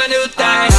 My new thing.